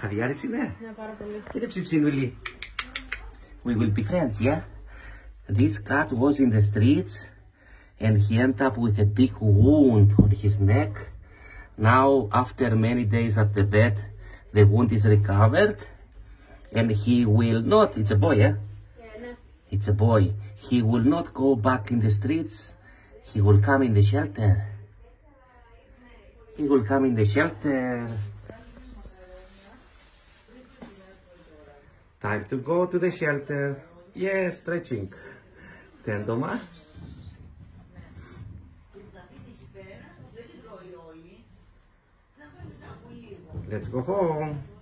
Javier sila. Silip sipsin Willie. We will be friends, yeah? This cat was in the streets and he ended up with a big wound on his neck. Now, after many days at the vet, the wound is recovered and he will not, it's a boy. Yeah, no. It's a boy. He will not go back in the streets. He will come in the shelter. He will come in the shelter. Time to go to the shelter. Yes, stretching. Then Doma. Let's go home.